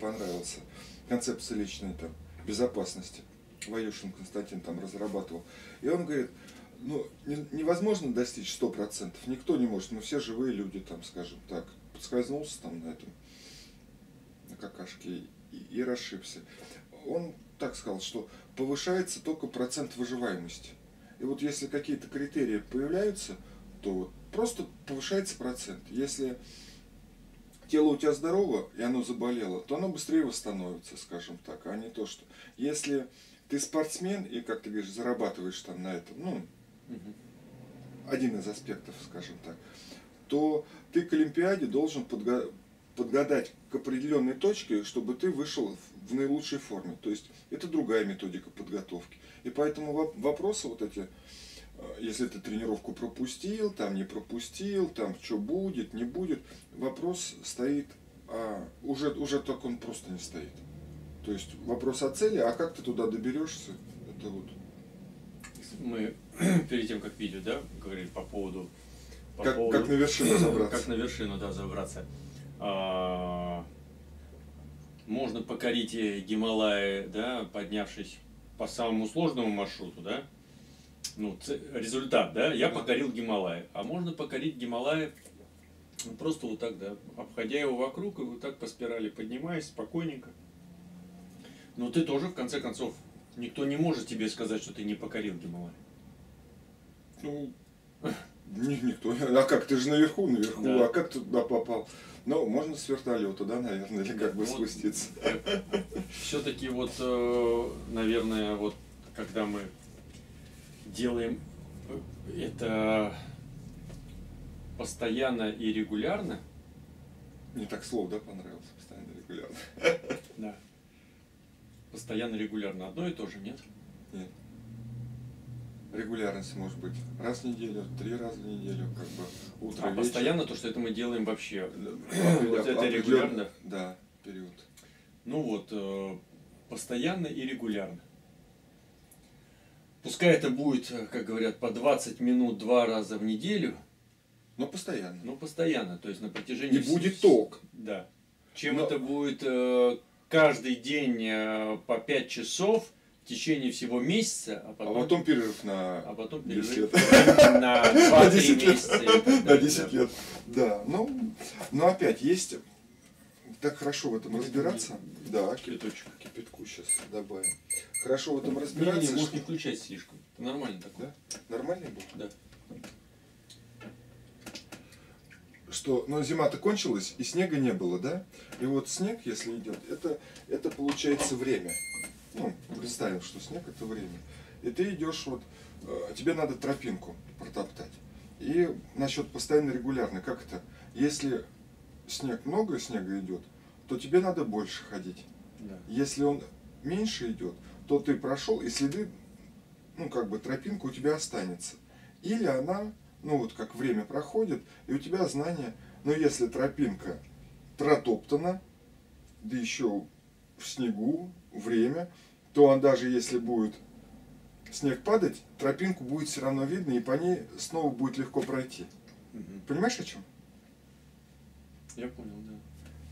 понравился. Концепция личной там, безопасности. Ваюшин Константин там разрабатывал. И он говорит, ну, не- невозможно достичь 100%, никто не может, мы все живые люди, там, скажем так, подскользнулся там на этом, на какашке и, и расшибся. Он так сказал, что повышается только процент выживаемости. И вот если какие-то критерии появляются, то вот просто повышается процент. Если тело у тебя здорово, и оно заболело, то оно быстрее восстановится, скажем так, а не то, что... Если ты спортсмен и, как ты говоришь, зарабатываешь там на этом, ну, Мгм. один из аспектов, скажем так, то ты к Олимпиаде должен подга- подгадать к определенной точке, чтобы ты вышел в- наилучшей форме. То есть это другая методика подготовки. И поэтому воп- вопросы вот эти, если ты тренировку пропустил, там не пропустил, там что будет, не будет, вопрос стоит, а уже, уже так он просто не стоит. То есть вопрос о цели, а как ты туда доберешься, это вот Мы перед тем, как видео, да, говорили по поводу... По как, поводу- как на вершину забраться. Как на вершину, да, забраться. А, можно покорить э, Гималаи, да, поднявшись по самому сложному маршруту, да. Ну, результат, да, я покорил Гималаи. А можно покорить Гималаи ну, просто вот так, да, обходя его вокруг и вот так по спирали поднимаясь спокойненько. Но ты тоже, в конце концов, никто не может тебе сказать, что ты не покорил Гималаи. Ну, ни- никто. А как, ты же наверху, наверху, Да. а как туда попал? Ну, можно с вертолета, да, наверное, или как бы Вот. спуститься. Все-таки вот, э, наверное, вот когда мы делаем э, это постоянно и регулярно, Мне так слово, да, понравилось, постоянно регулярно. да, постоянно регулярно одно и то же, нет? Нет. Регулярность может быть раз в неделю, три раза в неделю, как бы утро, А вечер. постоянно то, что это мы делаем вообще. Вот это регулярно. Да, период. Ну вот, э, постоянно и регулярно. Пускай это будет, э, как говорят, по 20 минут два раза в неделю, Но постоянно. но постоянно, то есть на протяжении... И будет толк. Да. Чем Но- это будет э, каждый день э, по 5 часов в течение всего месяца, а А потом, потом перерыв на а потом 10 перерыв лет. на На 2-3 10 лет. месяца. На далее, 10 да. лет. Да, ну, но опять есть так хорошо в этом разбираться. Да, Кипяточек. кипятку сейчас добавим. Хорошо в этом Не, не, разбираться. можешь что- не включать слишком. Это нормально такое. Да? Нормальный был? Да. Что, ну, зима-то кончилась, и снега не было, да? И вот снег, если идет, это, это получается время. Ну, представим, что снег это время. И ты идешь вот, э, тебе надо тропинку протоптать. И насчет постоянно регулярно, как это? Если снег, много снега идет, то тебе надо больше ходить. Да. Если он меньше идет, то ты прошел, и следы, ну, как бы тропинка у тебя останется. Или она, ну, вот как время проходит, и у тебя знание, ну, если тропинка протоптана, да еще в снегу, время, то он даже если будет снег падать, тропинку будет все равно видно, и по ней снова будет легко пройти. Мгм. Понимаешь о чем? Я понял, да.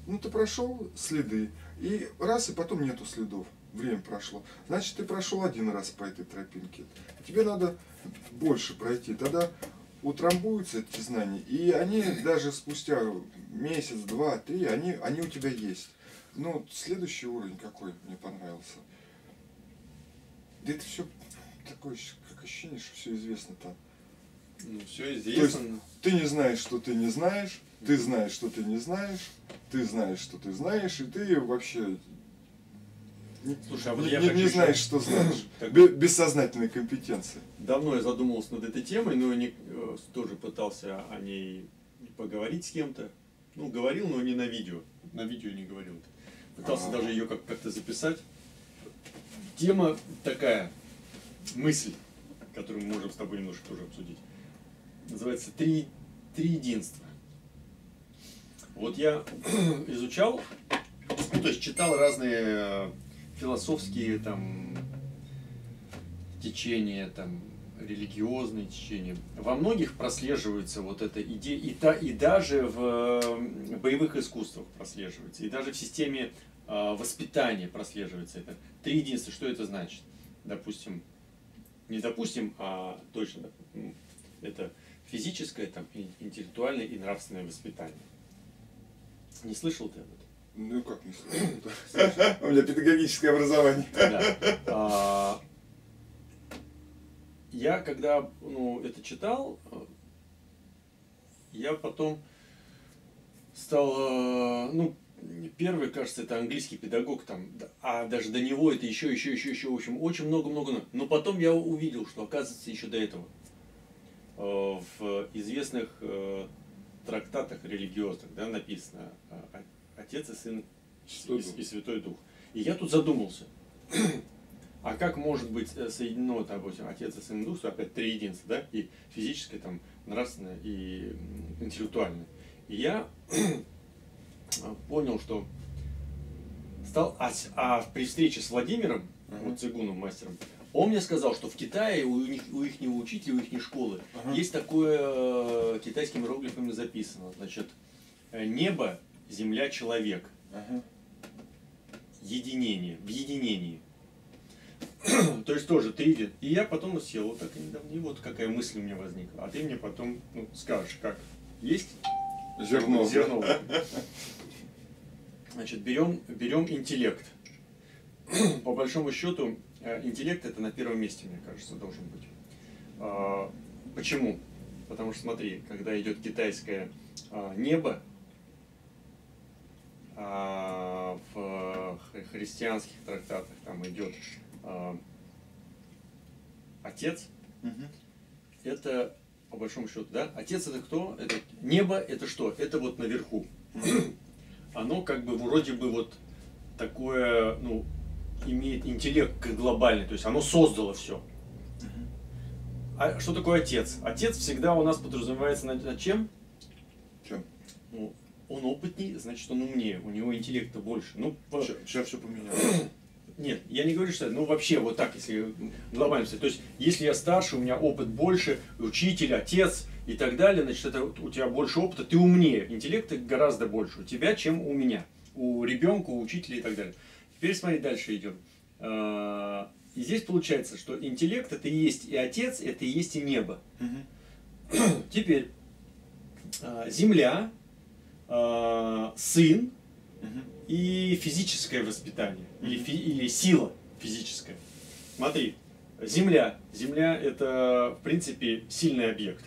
Ну, ты прошел следы, и раз, и потом нету следов. Время прошло. Значит, ты прошел один раз по этой тропинке. Тебе надо больше пройти. Тогда утрамбуются эти знания, и они даже спустя месяц, два, три, они, они у тебя есть. Ну, следующий уровень какой мне понравился. Да это все такое, как ощущение, что все известно там. Ну, все То есть известно. ты не знаешь, что ты не знаешь, ты знаешь, что ты не знаешь, ты знаешь, что ты знаешь, и ты вообще не, Слушай, а вот не- я не- не знаешь, что знаешь. Так. Бе- Бессознательной компетенции. Давно я задумывался над этой темой, но не, э, тоже пытался о ней поговорить с кем-то. Ну, говорил, но не на видео. На видео не говорил. Пытался А. даже ее как- как-то записать. Тема такая, мысль, которую мы можем с тобой немножко тоже обсудить. Называется «Три, три единства». Вот я изучал, ну, то есть читал разные э, философские там течения, там, религиозные течения. Во многих прослеживается вот эта идея, и, та, и даже в э, боевых искусствах прослеживается, и даже в системе а, воспитание прослеживается. Это три единства. Что это значит? Допустим, не допустим, а точно, это физическое, там, интеллектуальное и нравственное воспитание. Не слышал ты об этом? Ну как не слышал? У меня педагогическое образование. А, я когда ну, это читал, я потом стал, ну, первый, кажется, это английский педагог там, а даже до него это еще, еще, еще, еще, в общем, очень много-много. Но потом я увидел, что оказывается еще до этого э, в известных э, трактатах религиозных, да, написано Отец и Сын и, и Святой Дух. И я тут задумался, а как может быть соединено, допустим, Отец и Сын и Дух, опять три единства, да, и физическое, там, нравственное и интеллектуальное. И я понял, что стал, а, а при встрече с Владимиром, uh-huh. вот цигуном мастером, он мне сказал, что в Китае у них у их учителя, у их школы uh-huh. есть такое э, китайскими иероглифами записано, значит, э, небо, земля, человек, uh-huh. единение, в единении. То есть тоже три. И я потом сел вот так и недавно, и вот какая мысль у меня возникла. А ты мне потом ну, скажешь, как есть зерно. зерно. Значит, берем, берем интеллект. По большому счету, интеллект это на первом месте, мне кажется, должен быть. А, почему? Потому что смотри, когда идет китайское а, небо, а, в христианских трактатах там идет отец, это по большому счету, да? Отец это кто? Это небо, это что? Это вот наверху. Оно как бы вроде бы вот такое, ну, имеет интеллект глобальный, то есть оно создало все. А что такое отец? Отец всегда у нас подразумевается над, над чем? Чем? Ну, он опытнее, значит он умнее, у него интеллекта больше. Ну, сейчас, сейчас все поменялось. Нет, я не говорю, что ну вообще вот так, если глобально. То есть, если я старше, у меня опыт больше, учитель, отец и так далее, значит, это у тебя больше опыта, ты умнее, интеллекта гораздо больше у тебя, чем у меня, у ребенка, у учителя и так далее. Теперь смотри, дальше идем. А, и здесь получается, что интеллект это и есть и отец, это и есть и небо. Угу. Теперь а, земля, а, сын, и физическое воспитание, или, фи, или сила физическая. Смотри, Земля. Земля это, в принципе, сильный объект.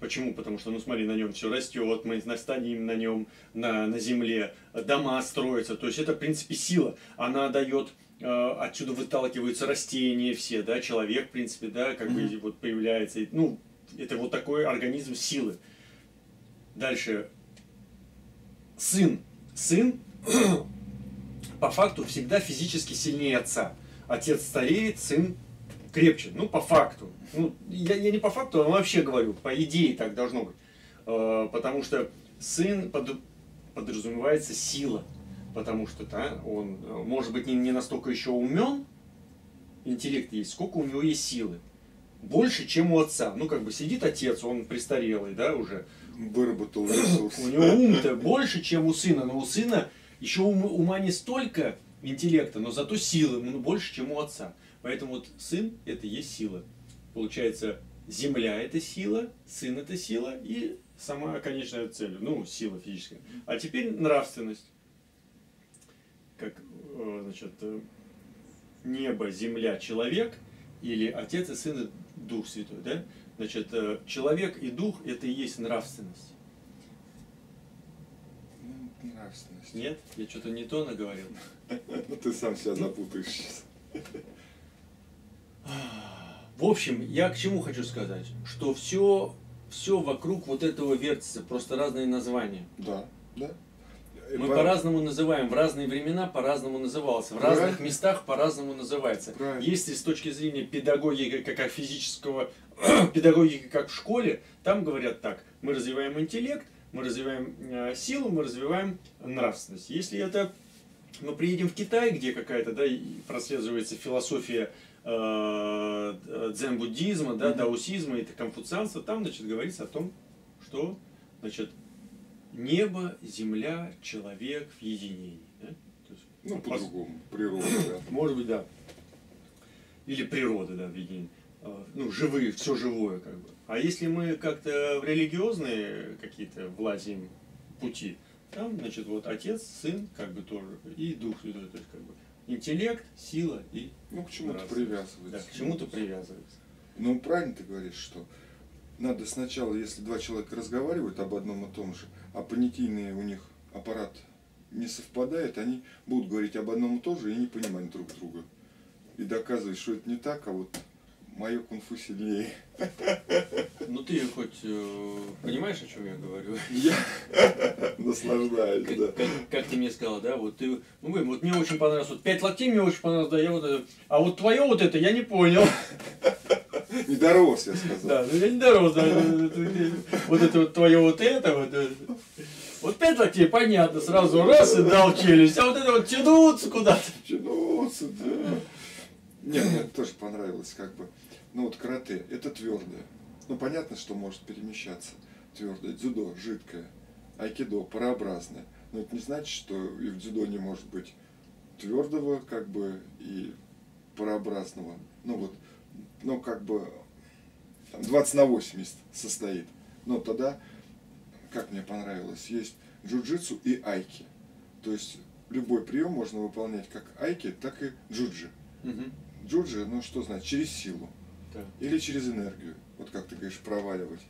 Почему? Потому что, ну смотри, на нем все растет, мы настанем на нем, на, на земле, дома строятся. То есть это, в принципе, сила. Она дает, э, отсюда выталкиваются растения все, да, человек, в принципе, да, как mm-hmm. бы вот появляется. Ну, это вот такой организм силы. Дальше. Сын. Сын по факту всегда физически сильнее отца. Отец стареет, сын крепче. Ну, по факту. Ну, я, я не по факту, а вообще говорю, по идее так должно быть. Э, потому что сын под, подразумевается сила. Потому что да, он, может быть, не, не настолько еще умен, интеллект есть, сколько у него есть силы. Больше, чем у отца. Ну, как бы сидит отец, он престарелый, да, уже. Выработал ресурс. У него ум-то больше, чем у сына, но у сына еще ума не столько интеллекта, но зато силы ну, больше, чем у отца. Поэтому вот сын – это есть сила. Получается, земля – это сила, сын – это сила и сама конечная цель, ну, сила физическая. А теперь нравственность. Как, э, значит, э, небо, земля, человек или отец и сын и дух святой, да? Значит, э, человек и дух – это и есть нравственность нравственность. Нет? Я что-то не то наговорил. Ну ты сам себя запутаешь сейчас. В общем, я к чему хочу сказать? Что все, все вокруг вот этого вертится, просто разные названия. Да, да. Мы по-разному называем, в разные времена по-разному назывался, в разных Правильно. местах по-разному называется. Правильно. Если с точки зрения педагогики, как физического, педагогики как в школе, там говорят так, мы развиваем интеллект, мы развиваем э, силу, мы развиваем нравственность. Если это мы приедем в Китай, где какая-то да, прослеживается философия дзен-буддизма, да, даосизма и конфуцианства, там значит, говорится о том, что значит, небо, земля, человек в единении. Да? То есть Ну, по-другому. Природа, да. Может быть, да. Или природа, да, видение. А, Ну, живые, все живое, как бы. А если мы как-то в религиозные какие-то влазим пути, там, значит, вот отец, сын, как бы тоже, и дух святой, то есть, как бы, интеллект, сила и Ну, к чему-то привязывается. да, к чему-то привязывается. Ну, правильно ты говоришь, что надо сначала, если два человека разговаривают об одном и том же, а понятийный у них аппарат не совпадает, они будут говорить об одном и том же и не понимать друг друга. И доказывать, что это не так, а вот мое кунг-фу сильнее. Ну, ты хоть э, понимаешь, о чем я говорю? Я наслаждаюсь, Как, да. как- как ты мне сказал, да, вот ты, ну, блин, вот мне очень понравилось, вот пять локтей мне очень понравилось, да, я вот это, а вот твое вот это я не понял. Не дорос, я сказал. Да, ну я не дорос, да, вот это вот твое вот это, вот. Вот пять локтей, понятно, сразу раз и дал челюсть, а вот это вот тянуться куда-то. Тянулся, да. Нет, мне тоже понравилось, как бы. Ну вот карате, это твердое. Ну понятно, что может перемещаться. Твердое. Дзюдо, жидкое. Айкидо, парообразное. Но это не значит, что и в дзюдо не может быть твердого, как бы, и парообразного. Ну вот, ну как бы там, 20 на 80 состоит. Но тогда, как мне понравилось, есть джиу-джитсу и айки. То есть любой прием можно выполнять как айки, так и джуджи. Джуджи, ну что значит, через силу Да. или через энергию. Вот как ты говоришь, проваливать.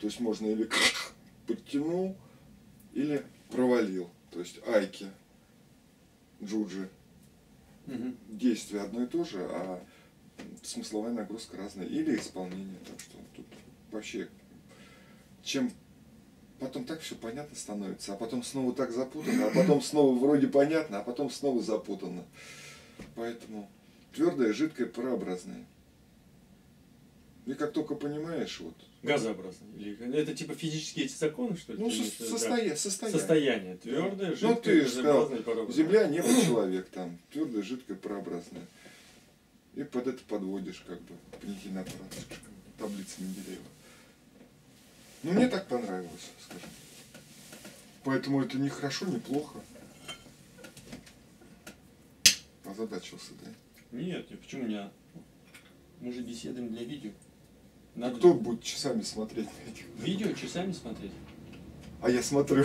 То есть можно или подтянул, или провалил. То есть айки, джуджи. Мгм. Действие одно и то же, а смысловая нагрузка разная. Или исполнение. Так что тут вообще, чем потом так все понятно становится, а потом снова так запутано, а потом снова вроде понятно, а потом снова запутано. Поэтому твердое, жидкое, парообразное. И как только понимаешь, вот, Газообразный. Или- Это типа физические эти законы, что ли? ну, Ты со-? Да. состоя- состояние. Состояние. Твердое, Ну, жидкое, ты же сказал, газообразное, парообразное. Земля, небо, человек там, твердое, жидкое, парообразное. И под это подводишь, как бы, понятийный аппарат, таблица Менделеева. Ну, мне так понравилось, скажем. Поэтому это не хорошо, не плохо. Озадачился, да? Нет, нет, почему меня? Мы же беседуем для видео. А Надо кто будет часами смотреть на этих? видео часами смотреть. А я смотрю.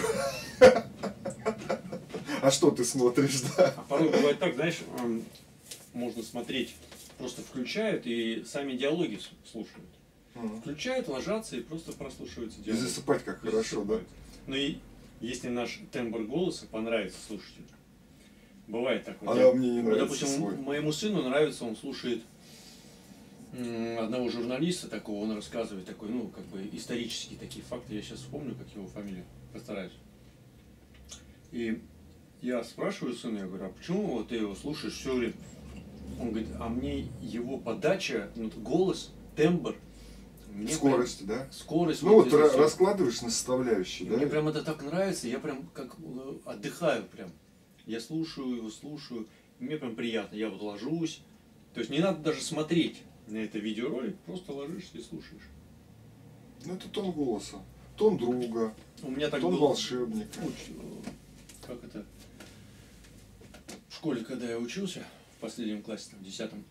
А что ты смотришь, да? А порой бывает так, знаешь, можно смотреть, просто включают и сами диалоги слушают. Включают, ложатся и просто прослушиваются И диалоги. засыпать как И хорошо, да? Ну и если наш тембр голоса понравится слушателю, бывает так. Вот А я- мне не ну, нравится допустим, свой. моему сыну нравится, он слушает одного журналиста такого, он рассказывает такой, ну, как бы исторические такие факты. Я сейчас вспомню, как его фамилию, постараюсь. И я спрашиваю сына, я говорю, а почему вот ты его слушаешь все время? Он говорит, а мне его подача, ну, голос, тембр, мне прям- Скорость, да? скорость. Ну вот всё. раскладываешь на составляющие, И да? Мне прям это так нравится, я прям как э, отдыхаю прям. Я слушаю его, слушаю, мне прям приятно, я вот ложусь. То есть не надо даже смотреть на это видеоролик, просто ложишься и слушаешь. Ну это тон голоса, тон друга, У меня так тон было... волшебника. Как это? В школе, когда я учился, в последнем классе, там, в десятом,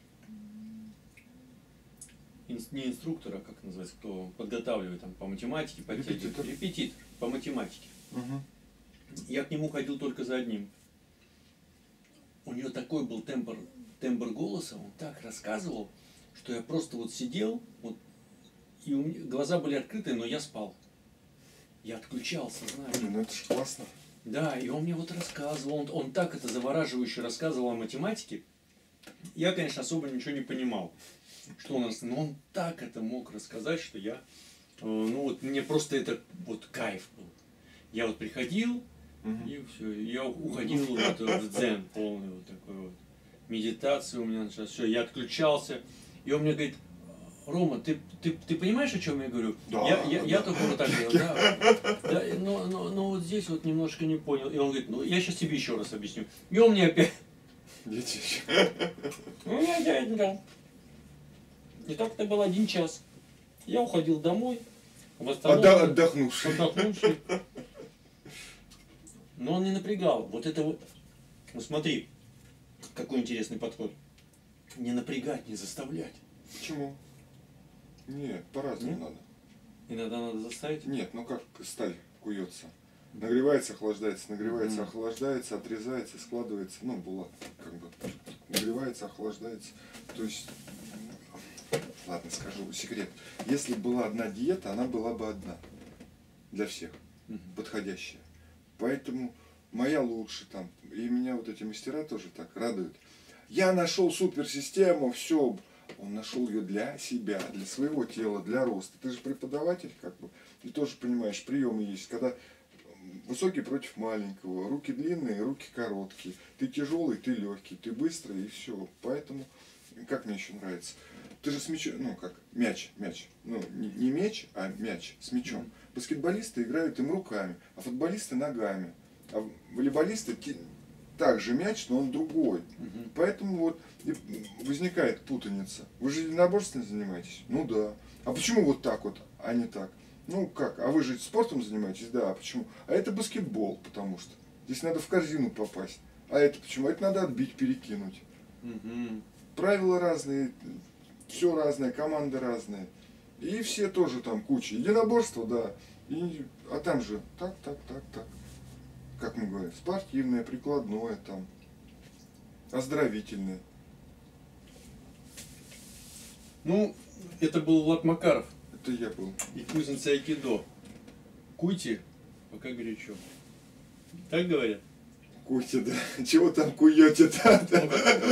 не инструктор, а как называется, кто подготавливает там по математике, подтягивает. Репетитор. Репетитор по математике. Мгм. Я к нему ходил только за одним. У нее такой был тембр, тембр голоса, он так рассказывал, что я просто вот сидел, вот, и у меня, глаза были открыты, но я спал. Я отключал сознание. Блин, ну это ж классно. Да, и он мне вот рассказывал, он, он так это завораживающе рассказывал о математике. Я, конечно, особо ничего не понимал, что он, рас- но он так это мог рассказать, что я, э, ну вот мне просто это вот кайф был. Я вот приходил, Мгм. и все, я уходил вот в дзен полный вот такой вот. Медитация у меня началась, все, я отключался. И он мне говорит, Рома, ты, ты, ты понимаешь, о чем я говорю? Да, я, я, я да. только вот так делал, да. да но, но, но вот здесь вот немножко не понял. И он говорит, ну я сейчас тебе еще раз объясню. И он мне опять, Дети еще. ну я дяденька. И так это был один час. Я уходил домой, Отда- Отдохнувший. отдохнувший. Но он не напрягал. Вот это вот, Ну смотри, какой интересный подход. Не напрягать, не заставлять. Почему? Нет, по-разному Нет? надо. Иногда надо заставить. Нет, ну как сталь куется. Нагревается, охлаждается, нагревается, Мгм. охлаждается, отрезается, складывается, ну, булат, как бы. Нагревается, охлаждается. То есть, ладно, скажу секрет. Если бы была одна диета, она была бы одна. Для всех. Мгм. подходящая. Поэтому моя лучше там. И меня вот эти мастера тоже так радуют. Я нашел суперсистему, все. Он нашел ее для себя, для своего тела, для роста. Ты же преподаватель, как бы, и тоже понимаешь, приемы есть, когда высокий против маленького, руки длинные, руки короткие. Ты тяжелый, ты легкий, ты быстрый и все. Поэтому, как мне еще нравится, ты же с мячом, ну как, мяч, мяч, ну не, не меч, а мяч с мячом. Баскетболисты играют им руками, а футболисты ногами. А волейболисты также мяч, но он другой. Мгм. Поэтому вот возникает путаница. Вы же единоборством занимаетесь? Ну да. А почему вот так вот, а не так? Ну как? А вы же спортом занимаетесь? Да. А почему? А это баскетбол, потому что. Здесь надо в корзину попасть. А это почему? Это надо отбить, перекинуть. Мгм. Правила разные, все разное, команды разные. И все тоже там куча. Единоборство, да. И, а там же так, так, так, так. Как мы говорим, спортивное, прикладное там, оздоровительное. Ну, это был Влад Макаров Это я был. и кузница Айкидо. Куйте, пока горячо. Так говорят? Куйте, да. Чего там куете-то?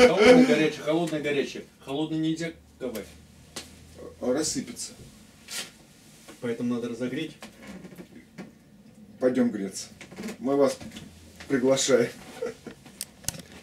Холодное, горячее, холодное, горячее. Холодное нельзя ковать. А, Рассыпется. Поэтому надо разогреть. Пойдем греться. Мы вас приглашаем.